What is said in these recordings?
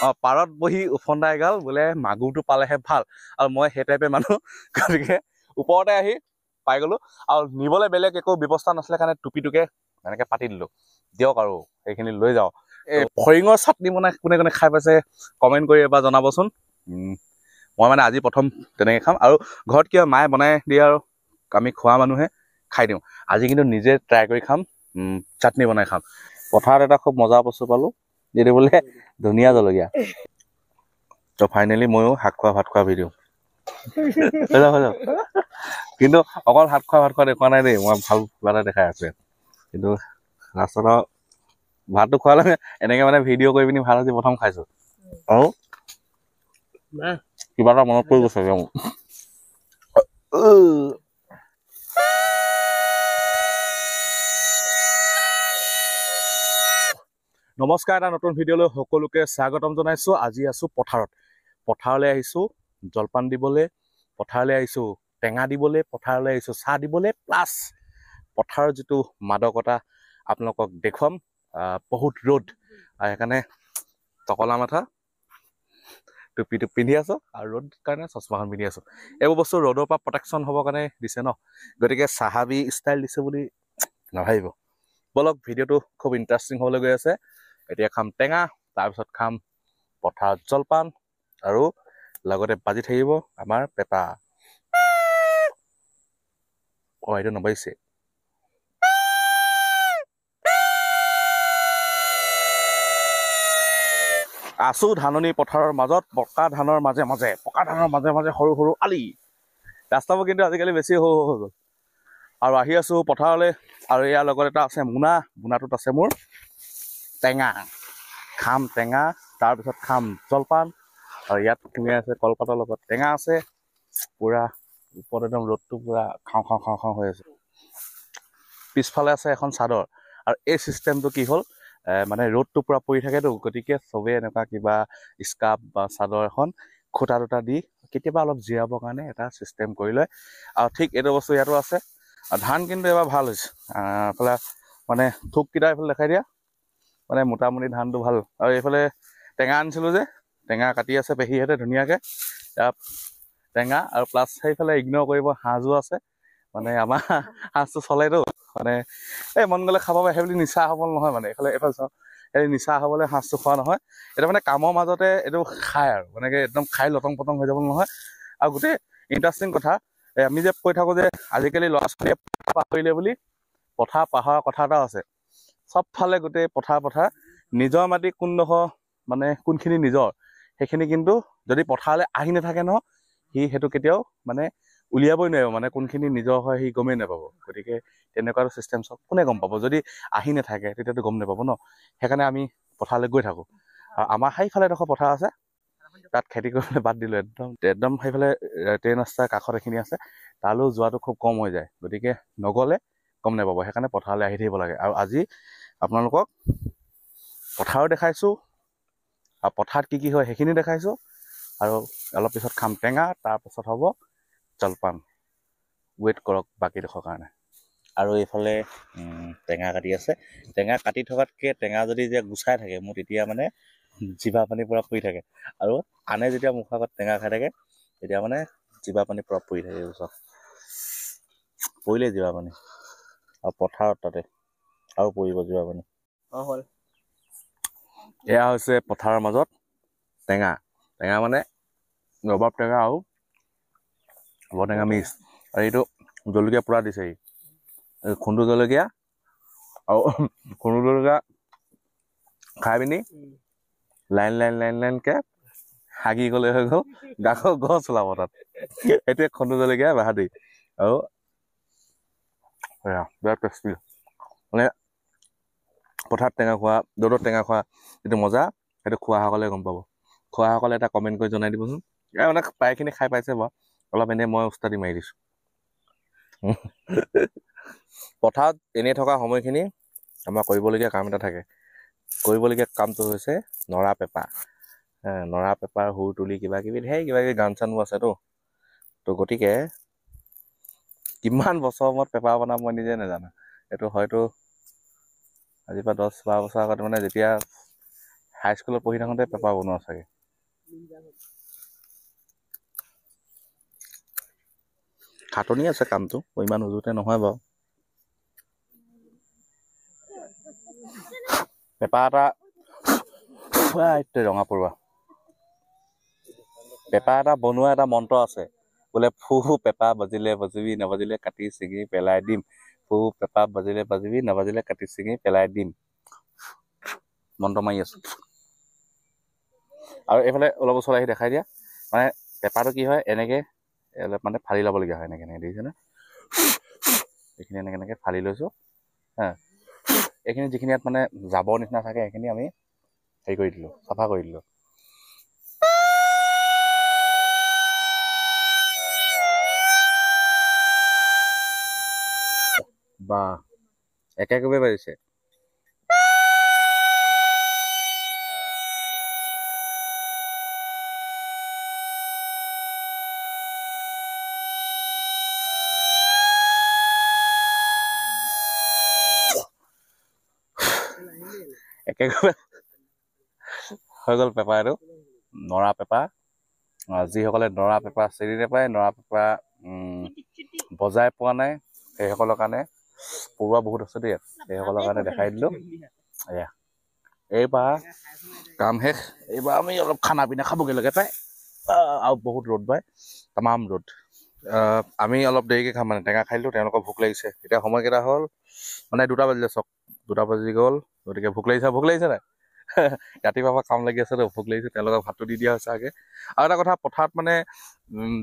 অঁ পাৰত বহি উফন্দা এগাল বোলে মাগুৰটো পালেহে ভাল। আৰু মই সেই টাইপে মানুহ গতিকে ওপৰতে আহি পাই গ'লো। আৰু নিবলৈ বেলেগ একো ব্যৱস্থা নাছিলে কাৰণে টুপিটোকে এনেকৈ পাতি দিলোঁ। দিয়ক আৰু সেইখিনি লৈ যাওঁ। এই ফৰিঙৰ চাটনি বনাই কোনে কোনে খাই পাইছে কমেণ্ট কৰি এবাৰ জনাবচোন। মই মানে আজি প্ৰথম তেনেকৈ খাম। আৰু ঘৰত কিয় মায়ে বনাই দিয়ে আৰু আমি খোৱা মানুহে খাই দিওঁ। আজি কিন্তু নিজে ট্ৰাই কৰি খাম। চাটনি বনাই খাম। পথাৰত এটা খুব মজা বস্তু পালোঁ। যিটো বোলে ধুনীয়া জলকীয়া। ত' ফাইনেলি ময়ো শাক খোৱা ভাত খোৱা ভিডিঅ' হৈ যাওক হৈ যাওক কিন্তু অকল ভাত খোৱা ভাত খোৱা দেখুওৱা নাই দেই মই ভাল কিবা এটা দেখাই আছোঁ। কিন্তু লাষ্টত আৰু ভাতটো খোৱালে এনেকৈ মানে ভিডিঅ' কৰি পিনি ভাল আজি প্ৰথম খাইছোঁ। আৰু কিবা এটা মনত পৰি গৈছে মোৰ। নমস্কাৰ এটা নতুন ভিডিঅ'লৈ সকলোকে স্বাগতম জনাইছোঁ। আজি আছোঁ পথাৰত। পথাৰলৈ আহিছোঁ জলপান দিবলৈ পথাৰলৈ আহিছোঁ টেঙা দিবলৈ পথাৰলৈ আহিছোঁ চাহ দিবলৈ প্লাছ পথাৰৰ যিটো মাদকতা আপোনালোকক দেখুৱাম বহুত ৰ'দ। সেইকাৰণে টকলা মাথা টুপিটো পিন্ধি আছোঁ আৰু ৰ'দ কাৰণে চশমাখন পিন্ধি আছোঁ। এইবোৰ বস্তু ৰ'দৰ পৰা প্ৰটেকশ্যন হ'বৰ কাৰণে দিছে ন? গতিকে চাহাবী ষ্টাইল দিছে বুলি নাভাবিব। বলক ভিডিঅ'টো খুব ইণ্টাৰেষ্টিং হ'বলৈ গৈ আছে। এতিয়া খাম টেঙা তাৰপিছত খাম পথাৰত জলপান আৰু লগতে বাজি থাকিব আমাৰ পেপা। অঁ এইটো নবাইছে আছো ধাননি পথাৰৰ মাজত পকা ধানৰ মাজে মাজে পকা ধানৰ মাজে মাজে সৰু সৰু আলি। ৰাস্তাবোৰ কিন্তু আজিকালি বেছি সৰু সৰু হৈ গ'ল। আৰু আহি আছো পথাৰলৈ আৰু ইয়াৰ লগত এটা আছে মোনা মোনাটোত আছে মোৰ টেঙা। খাম টেঙা তাৰপিছত খাম জলপান। আৰু ইয়াত তুমি আছে কলপাতৰ লগত টেঙা আছে। পূৰা ওপৰত একদম ৰ'দটো পূৰা খাওঁ খাওঁ খাওঁ খাওঁ হৈ আছে। পিছফালে আছে এখন চাদৰ। আৰু এই চিষ্টেমটো কি হ'ল মানে ৰ'দটো পূৰা পৰি থাকেতো গতিকে চবেই এনেকুৱা কিবা স্কাৰ্ফ বা চাদৰ এখন খুটা দুটা দি কেতিয়াবা অলপ জিৰাবৰ কাৰণে এটা চিষ্টেম কৰি লয়। আৰু ঠিক এইটো বস্তু ইয়াতো আছে। ধান কিন্তু এবাৰ ভাল হৈছে। এইফালে মানে থোককেইটা এইফালে দেখাই দিয়া। মানে মোটামুটি ধানটো ভাল। আৰু এইফালে টেঙা আনিছিলোঁ যে টেঙা কাটি আছে পেহীহঁতে ধুনীয়াকৈ। ইয়াত টেঙা আৰু প্লাছ সেইফালে ইগন'ৰ কৰিব সাজো আছে। মানে আমাৰ সাজটো চলেতো মানে এই মন গ'লে খাব পাৰে সেইবুলি নিচা হ'বলৈ নহয় মানে। এইফালে এইফালে চাওঁ এই নিচা হ'বলৈ সাজটো খোৱা নহয়। এইটো মানে কামৰ মাজতে এইটো খায় আৰু। মানে একদম খাই লটং পটং হৈ যাব নহয়। আৰু গোটেই ইণ্টাৰেষ্টিং কথা এই আমি যে কৈ থাকোঁ যে আজিকালি ল'ৰা ছোৱালীয়ে পাহৰিলে বুলি পথাৰ পাহৰা কথা এটা আছে। চবফালে গোটেই পথাৰ পথাৰ। নিজৰ মাটি কোনডোখৰ মানে কোনখিনি নিজৰ সেইখিনি কিন্তু যদি পথাৰলৈ আহি নাথাকে নহয় সি সেইটো কেতিয়াও মানে উলিয়াবই নোৱাৰিব মানে কোনখিনি নিজৰ হয় সি গমেই নাপাব। গতিকে তেনেকুৱা চিষ্টেম চব কোনে গম পাব? যদি আহি নাথাকে তেতিয়াতো গম নাপাব ন? সেইকাৰণে আমি পথাৰলৈ গৈ থাকোঁ। আৰু আমাৰ সেইফালে এডোখৰ পথাৰ আছে। তাত খেতি কৰিবলৈ বাদ দিলোঁ একদম একদম সেইফালে ট্ৰেইন ৰাস্তাৰ কাষত এইখিনি আছে। তালৈও যোৱাটো খুব কম হৈ যায়। গতিকে নগ'লে গম নাপাব সেইকাৰণে পথাৰলৈ আহি থাকিব লাগে। আৰু আজি আপোনালোকক পথাৰো দেখাইছোঁ আৰু পথাৰত কি কি হয় সেইখিনি দেখাইছোঁ আৰু অলপ পিছত খাম টেঙা তাৰপাছত হ'ব জলপান। ৱেইট কৰক বাকীডোখৰ কাৰণে। আৰু এইফালে টেঙা কাটি আছে। টেঙা কাটি থকাতকৈ টেঙা যদি যে গুচাই থাকে মোৰ তেতিয়া মানে জিভা পানী পূৰা পৰি থাকে। আৰু আনে যেতিয়া মুখৰ আগত টেঙা খাই থাকে তেতিয়া মানে জিভা পানী পূৰা পৰি থাকে চব পৰিলেই জিভা পানী। আৰু পথাৰত তাতে। আৰু পৰিব পানী অঁ হ'ল। এয়া হৈছে পথাৰৰ মাজত টেঙা। টেঙা মানে ৰবাব টেঙা আৰু টেঙা মিক্স। আৰু এইটো জলকীয়া পূৰা দিছে ই এই খুন্দু জলকীয়া আৰু খুন্দু জলকীয়া খাই পিনি লাইন লাইন লাইন লাইনকৈ হাগি গ'লে হৈ গ'ল। গাখৰ গছ ওলাব তাত। এইটোৱে খুন্দু জলকীয়া বাহাদুৰি আৰু বিৰাট টেষ্টি। মানে পথাৰত টেঙা খোৱা ৰ'দত টেঙা খোৱা যিটো মজা সেইটো খোৱাসকলে গম পাব। খোৱাসকলে এটা কমেণ্ট কৰি জনাই দিবচোন। এই মানে প্ৰায়খিনি খাই পাইছে বাৰু। অলপ এনেই মই উস্তাদি মাৰি দিছোঁ। পথাৰত এনেই থকা সময়খিনি আমাৰ কৰিবলগীয়া কাম এটা থাকে। কৰিবলগীয়া কামটো হৈছে নৰা পেপা। নৰা পেপাৰ সুৰ তুলি কিবা কিবি ধেৰ কিবা কিবি গান চানো আছেতো। তো গতিকে কিমান বছৰ মূৰত পেপাৰ বনাম মই নিজে নাজানো। এইটো হয়তো আজিৰ পৰা দহ বাৰ বছৰ আগত মানে যেতিয়া হাইস্কুলত পঢ়ি থাকোঁতে পেপাৰ বনোৱা চাগে। খাটনি আছে কামটো ইমান উজুতে নহয় বাৰু। পেপাৰ এটা ৰঙা পৰুৱা। পেপাৰ এটা বনোৱা এটা মন্ত্ৰ আছে বোলে ফু পেপা বাজিলে বাজিবি নাবাজিলে কাটি ছিঙি পেলাই দিম। ফু পেপা বাজিলে বাজিবি নাবাজিলে কাটি ছিঙি পেলাই দিম। মন্ত্ৰ মাৰি আছো। আৰু এইফালে অলপ ওচৰত আহি দেখাই দিয়া। মানে পেপাৰটো কি হয় এনেকে অলপ মানে ফালি ল'বলগীয়া হয় এনেকে এনেকে দেখিছেনে এইখিনি এনেকে এনেকে ফালি লৈছোঁ হা। এইখিনি যিখিনি ইয়াত মানে জাবৰ নিচিনা থাকে সেইখিনি আমি হেৰি কৰি দিলোঁ চাফা কৰি দিলোঁ। বা একে একে একোবে হৈ গ'ল পেপাৰ এইটো। নৰা আহ, যিসকলে নৰা পেপাৰ চিনি নাপায় নৰা উম, বজাই পোৱা নাই সেইসকলৰ কাৰণে পৰুৱা বহুত আছে দেই ইয়াত। সেইসকলৰ কাৰণে দেখাই দিলোঁ। এয়া। এইবাৰ কাম শেষ। এইবাৰ আমি অলপ খানা পিনা খাবগৈ লাগে পাই। আৰু বহুত ৰ'দ পায়। তামাম ৰ'দ। আমি অলপ দেৰিকৈ খাম মানে। টেঙা খাই দিলোঁ তেওঁলোকৰ ভোক লাগিছে। এতিয়া সময়কেইটা হ'ল মানে দুটা বাজিলে চক। দুটা বাজি গ'ল গতিকে ভোক লাগিছে ভোক লাগিছে নাই? ৰাতিপুৱাৰ পৰা কাম লাগি আছে তো ভোক লাগিছে তেওঁলোকক ভাতটো দি দিয়া হৈছে আগে। আৰু এটা কথা পথাৰত মানে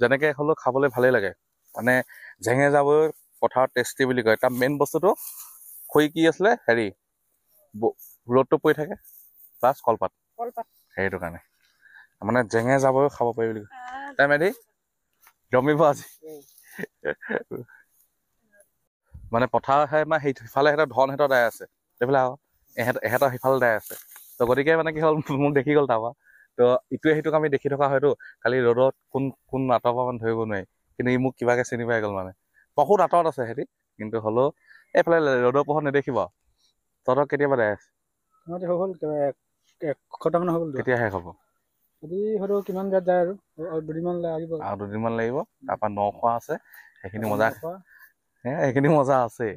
যেনেকৈ হ'লেও খাবলৈ ভালেই লাগে। মানে জেঙে যাবই পথাৰত টেষ্টি বুলি কয়। তাৰ মেইন বস্তুটো খৰি কি আছিলে? হেৰি ৰ'দটো পৰি থাকে প্লাছ কলপাত। কলপাত। সেইটো কাৰণে। মানে জেঙে যাবই খাব পাৰি বুলি কয়। তাই মেধি জমিব আজি। মানে পথাৰ মানে সেই সিফালে সিহঁতৰ ধন সিহঁতৰ দাই আছে। সেইফালে আকৌ এহেঁত এহেঁতৰ সিফালে দাই আছে। তো গতিকে মানে কি হ'ল মোক দেখি গ'ল তাৰপৰা। তো ইটোৱে সিটোক আমি দেখি থকা হয়তো কালি ৰ'দত কোন কোন আঁতৰৰ পৰা মানে ধৰিব নোৱাৰি। কিন্তু ই মোক কিবাকে চিনি পাই গ'ল মানে। বহুত আঁতৰত আছে সিহঁতি কিন্তু হ'লেও এইফালে ৰ'দৰ পোহৰত নেদেখিব। তহঁতক কেতিয়াবা দাই আছে? হৈ গ'ল এক এসপ্তাহমান হৈ গ'ল কেতিয়া শেষ হ'ব? যদি হয়তো কিমান যায় আৰু দুদিনমান লাগিব। আৰু দুদিনমান লাগিব তাৰপৰা ন খোৱা আছে সেইখিনি মজা। সেইখিনি মজা আছে।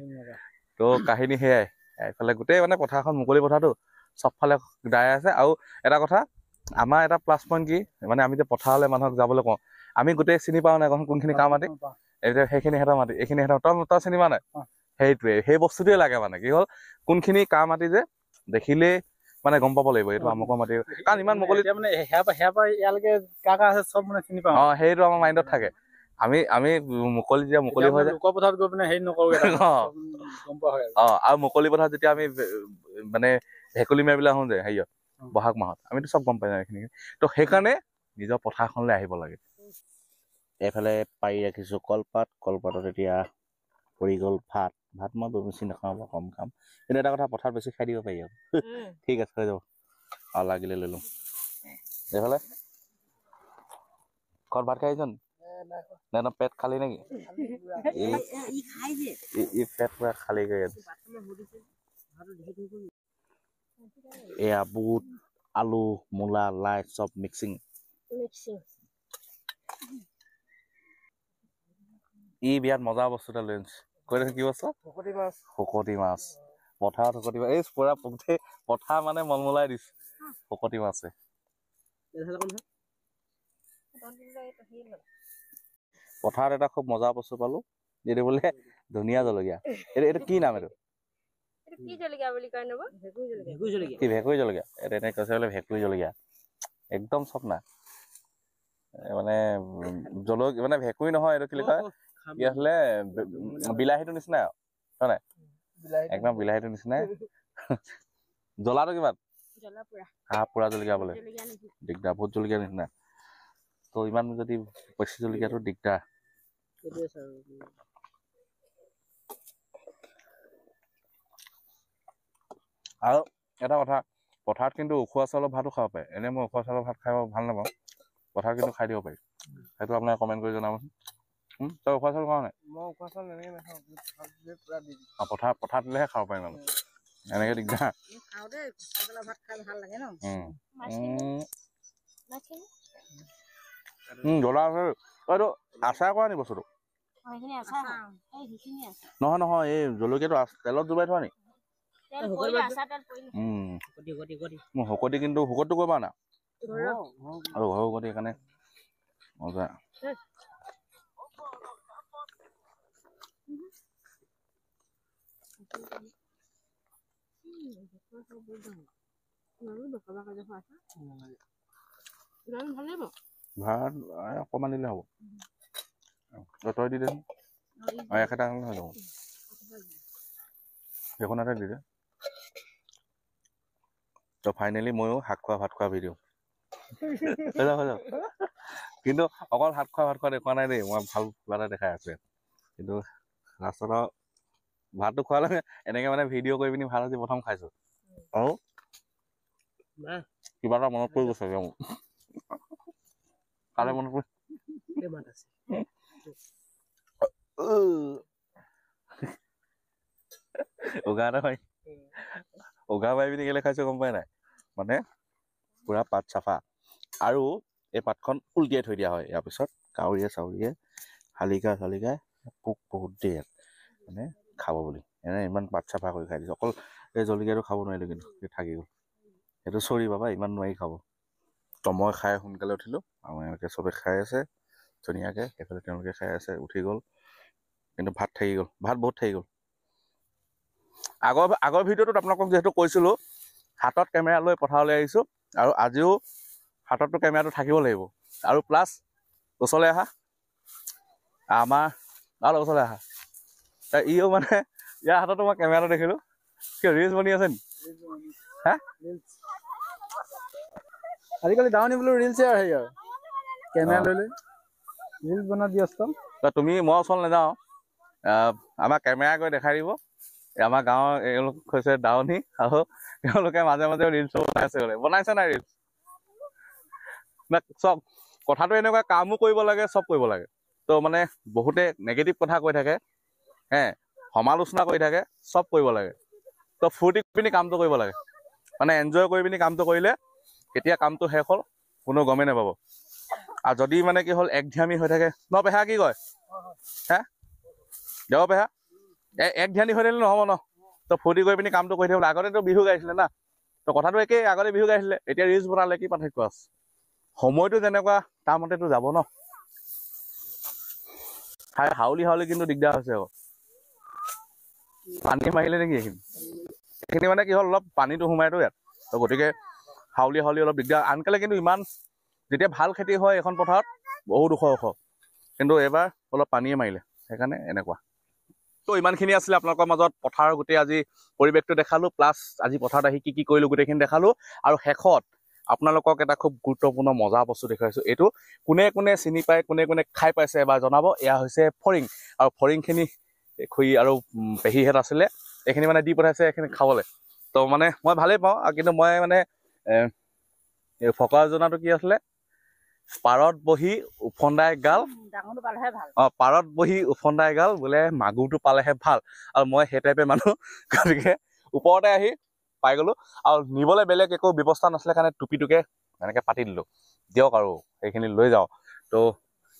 তো কাহিনী সেয়াই এইফালে গোটেই মানে পথাৰখন মুকলি পথাৰটো চবফালে দাই আছে। আৰু এটা কথা আমাৰ এটা প্লাছ পইণ্ট কি মানে আমি যে পথাৰলৈ মানুহক যাবলৈ কওঁ আমি গোটেই চিনি পাওঁ নাই কোনখিনি মাটি পাওঁ। এতিয়া সেইখিনি সিহঁতৰ মাটি এইখিনি সিহঁতৰ তই তই চিনি পোৱা নাই অ। সেইটোৱে সেই বস্তুটোৱে লাগে মানে কি হ'ল কোনখিনি কাৰ মাটি যে দেখিলেই মানে গম পাব লাগিব এইটো আমুকৰ মাটি কাৰণ ইমান মুকলি মানে ইয়ালৈকে কাৰ কাৰ আছে চব মানে চিনি পাওঁ অ সেইটো আমাৰ মাইণ্ডত থাকে আমি আমি মুকলি যেতিয়া মুকলি হৈ যায় পথাৰত গৈ পিনে হেৰি নকৰোঁ অ। আৰু অ আৰু মুকলি পথাৰত যেতিয়া আমি মানে ভেকুলী মাৰিবলৈ আহোঁ যে হেৰিয়ত। বহাগ মাহত আমিতো চব গম পাই যাওঁ এইখিনি তো সেইকাৰণে নিজৰ পথাৰখনলৈ আহিব লাগে এইফালে পাৰি ৰাখিছোঁ কলপাত কলপাতত এতিয়া পৰি গ'ল ভাত। ভাত মই বেছি নাখাওঁ বাৰু কম খাম। কিন্তু এটা কথা পথাৰত বেছি খাই দিব পাৰি আৰু। ঠিক আছে হৈ যাব। আৰু লাগিলে লৈ লওঁ। এইফালে? ঘৰত ভাত খাই আহিছ নি? নাই ন পেট খালি নেকি? এই ই পেট পুৰা খালী কৰি আছে। এয়া বুট আলু মূলা লাই চব মিক্সিং। মিক্সিং। ই বিয়াত মজা বস্তু এটা লৈ আনিছে। কৈ দেখোন কি বস্তু? ভকতি মাছ। শুকতি মাছ। পথাৰত শুকতি মাছ। এই পুৰা গোটেই পথাৰ মানে মলমলাই দিছে। শুকতি মাছে। পথাৰত এটা খুব মজা বস্তু পালো। যিটো বোলে ধুনীয়া জলকীয়া। এইটো এইটো কি নাম এইটো? এইটো কি জলকীয়া বুলি কয় নব? ভেকুৰী জলকীয়া। ভেকুৰী জলকীয়া। এইটো এনেকে কৈছে বোলে ভেকুৰী জলকীয়া। একদম চব না। এ মানে জলকীয়া মানে ভেকুৰী নহয় এইটো কি কয়? কি আছিলে বিলাহীটো নিচিনাই আৰু হয় নাই? একদম বিলাহীটো নিচিনাই। জ্বলাটো কিমান? পুৰা। হাঁহ পোৰা জলকীয়া বোলে। দিগদাৰ ভোট জলকীয়া নিচিনা। তো ইমান যদি বেছি জলকীয়াটো দিগদাৰ। আৰু এটা কথা পথাৰত কিন্তু উখোৱা চাউলৰ ভাতো খাব পাৰে। এনেই মই উখোৱা চাউলৰ ভাত খাই ভাল নাপাওঁ। পথাৰত কিন্তু খাই দিব পাৰি। সেইটো আপোনাক কমেণ্ট কৰি জনাবচোন। তই উখোৱা চাউল খাৱ নাই মই উখোৱা চাউল এনেকৈ নাখাওঁ ভাত যে পুৰা দি দিওঁ। অঁ পথাৰ পথাৰত দিলেহে খাব পাৰিম আমি এনেকে দিগদাৰ খাওঁ দেই ভাত খাই ভাল লাগে ন জ্বলা আছে এইটো আচাৰ কৰা নি বস্তুটো নহয় নহয় এই জলকীয়াটো তেলত ডুবাই থোৱা নি শুকতি কিন্তু শুকতটো কৰিবা না আৰু ঘৰৰ শুকতি সেইকাৰণে মজা ভালেই বাৰু ভাত অকণমান দিলে হ'ব। তই দি দেচোন অঁ একেটা হ'লে হৈ যাব। দি দে। তো ফাইনেলি ময়ো শাক খোৱা ভাত খোৱা ভিডিঅ' হৈ যাব হৈ যাব। কিন্তু অকল ভাত খোৱা ভাত খোৱা দেখুওৱা নাই দেই মই ভাল কিবা এটা দেখাই আছে। কিন্তু লাষ্টত ভাতটো খোৱালে এনেকে মানে ভিডিঅ' কৰি পিনি ভাল আজি প্ৰথম খাইছো। আৰু কিবা এটা মনত পৰি গৈছে মোৰ। কালে মনত পৰি উগা এটা হয় উগা পাই পিনি কেলে খাইছো গম পাই নাই? মানে পুৰা পাত চাফা। আৰু এই পাতখন উলটিয়াই থৈ দিয়া হয় ইয়াৰ পিছত। কাউৰীয়ে চাউৰীয়ে শালিকা চালিকাই পোক বহুত দিয়ে ইয়াত। মানে খাব বুলি। এনে ইমান পাত চাফা কৰি খাই দিছে। অকল এই জলকীয়াটো খাব নোৱাৰিলোঁ কিন্তু থাকি গ'ল। সেইটো চৰি বাবা ইমান নোৱাৰি খাব। তো মই খাই সোনকালে উঠিলোঁ আৰু এনেকৈ চবে খাই আছে ধুনীয়াকৈ সেইফালে তেওঁলোকে খাই আছে উঠি গ'ল। কিন্তু ভাত থাকি গ'ল ভাত বহুত থাকি গ'ল। আগৰ আগৰ ভিডিঅ'টোত আপোনালোকক যিহেতু কৈছিলোঁ হাতত কেমেৰা লৈ পথাৰলৈ আহিছোঁ আৰু আজিও হাতততো কেমেৰাটো থাকিব লাগিব। আৰু প্লাছ ওচৰলৈ আহা। আমাৰ ওচৰলৈ আহা। ইও মানে ইয়াৰ হাততো মই কেমেৰাটো দেখিলোঁ। কিয় ৰিলচ বনি আছে নি? হা? আজিকালি দাৱনী বোলো আৰু হেৰি আৰু কেমেৰা লৈ লৈ। ৰিলচ বনোৱাত ব্যস্ত। তুমি মই ওচৰত নাযাওঁ। আমাক কেমেৰা কৰি দেখাই দিব। আমাৰ গাঁৱৰ এওঁলোক হৈছে দাৱনী আৰু তেওঁলোকে মাজে মাজে ৰিলচো বনাইছে বোলে। বনাইছে নাই ৰিলচ চব। কথাটো এনেকুৱা কামো কৰিব লাগে চব কৰিব লাগে। তো মানে বহুতে নেগেটিভ কথা কৈ থাকে। হে সমালোচনা কৰি থাকে চব কৰিব লাগে। তো কৰি পিনি কামটো কৰিব লাগে। মানে এনজয় কৰি পিনি কামটো কৰিলে কেতিয়া কামটো শেষ হ'ল কোনো গমেই নাপাব। আৰু যদি মানে কি হ'ল একধ্যামী হৈ থাকে ন পেহা কি কয়? হে? দেৱ পেহা? এক ধ্যানী হৈ থাকিলে নহ'ব ন? তো ফূৰ্তি কৰি পিনি কামটো কৰি থাকিব। আগতেতো বিহু গাইছিলে না। তো কথাটো একেই আগতে বিহু গাইছিলে এতিয়া ৰিলচ বনালে কি পাৰ্থক্য আছে? সময়টো যেনেকুৱা তাৰ মতেতো যাব ন? হাউলি হাউলি কিন্তু দিগদাৰ হৈছে আকৌ। পানী মাৰিলে নেকি? এইখিনি এইখিনি মানে কি হ'ল অলপ পানীটো সোমাইতো ইয়াত। তো গতিকে হাউলি হাউলি অলপ দিগদাৰ। আনকালে কিন্তু ইমান যেতিয়া ভাল খেতি হয় এখন পথাৰত বহুত ওখ ওখ। কিন্তু এইবাৰ অলপ পানীয়ে মাৰিলে সেইকাৰণে এনেকুৱা। তো ইমানখিনি আছিলে আপোনালোকৰ মাজত। পথাৰৰ গোটেই আজি পৰিৱেশটো দেখালোঁ প্লাছ আজি পথাৰত আহি কি কি কৰিলোঁ গোটেইখিনি দেখালোঁ। আৰু শেষত আপোনালোকক এটা খুব গুৰুত্বপূৰ্ণ মজা বস্তু দেখুৱাইছোঁ। এইটো কোনে কোনে চিনি পায় কোনে কোনে খাই পাইছে এবাৰ জনাব। এয়া হৈছে ফৰিং। আৰু ফৰিংখিনি খুৰী আৰু পেহীহেঁত আছিলে এইখিনি মানে দি পঠাইছে এইখিনি খাবলৈ। তো মানে মই ভালেই পাওঁ আৰু কিন্তু মই মানে ফকৰা জনাটো কি আছিলে? পাৰত বহি উফন্দাই গাল। অ পাৰত বহি উফন্দাই গাল বোলে মাগুৰটো পালেহে ভাল। আৰু মই সেই টাইপে মানুহ গতিকে ওপৰতে আহি পাই গলো। আৰু নিবলৈ বেলেগ একো ব্যৱস্থা নাছিলে কাৰণে টুপিটোকে এনেকে পাতি দিলো। দিয়ক আৰু সেইখিনি লৈ যাওঁ। তো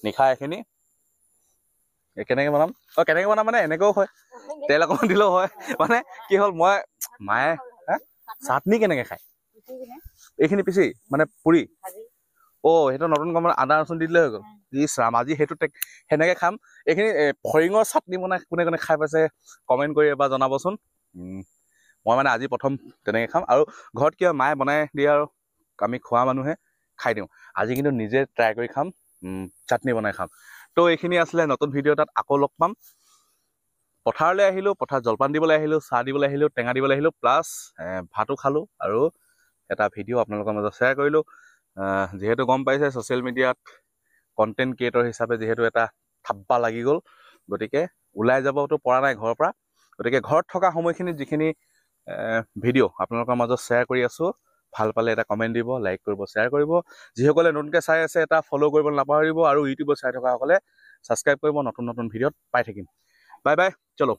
নিশা এইখিনি। এই কেনেকে বনাম? অ কেনেকে বনাম মানে এনেকেও হয়। তেল অকণমান দিলেও হয়। মানে কি হ'ল মই মায়ে চাটনি কেনেকে খায়? এইখিনি পিচি মানে পুৰি। অ সেইটো নতুন গম আদা ৰচুন দি দিলে হৈ গ'ল। ইছ ৰাম আজি সেইটো সেনেকে খাম। এইখিনি ফৰিঙৰ চাটনি বনাই কোনে কোনে খাই পাইছে কমেণ্ট কৰি এবাৰ জনাবচোন। মই মানে আজি প্ৰথম তেনেকে খাম। আৰু ঘৰত কিয় মায়ে বনাই দিয়ে আৰু আমি খোৱা মানুহে খাই দিওঁ। আজি কিন্তু নিজে ট্ৰাই কৰি খাম। চাটনি বনাই খাম। তো এইখিনি আছিলে নতুন ভিডিঅ' এটাত আকৌ লগ পাম। পথাৰলৈ আহিলোঁ পথাৰত জলপান দিবলৈ আহিলোঁ চাহ দিবলৈ আহিলোঁ টেঙা দিবলৈ আহিলোঁ প্লাছ ভাতো খালোঁ আৰু এটা ভিডিঅ' আপোনালোকৰ মাজত শ্বেয়াৰ কৰিলোঁ। যিহেতু গম পাইছে ছ'চিয়েল মিডিয়াত কণ্টেণ্ট ক্ৰিয়েটৰ হিচাপে যিহেতু এটা থাপ্পা লাগি গ'ল গতিকে ওলাই যাবতো পৰা নাই ঘৰৰ পৰা। গতিকে ঘৰত থকা সময়খিনিত যিখিনি ভিডিঅ' আপোনালোকৰ মাজত শ্বেয়াৰ কৰি আছোঁ ভাল পালে এটা কমেণ্ট দিব লাইক কৰিব শ্বেয়াৰ কৰিব। যিসকলে নতুনকৈ চাই আছে এটা ফ'ল' কৰিব নাপাহৰিব আৰু ইউটিউবত চাই থকাসকলে ছাবস্ক্ৰাইব কৰিব। নতুন নতুন ভিডিঅ'ত পাই থাকিম। বাই বাই চলো।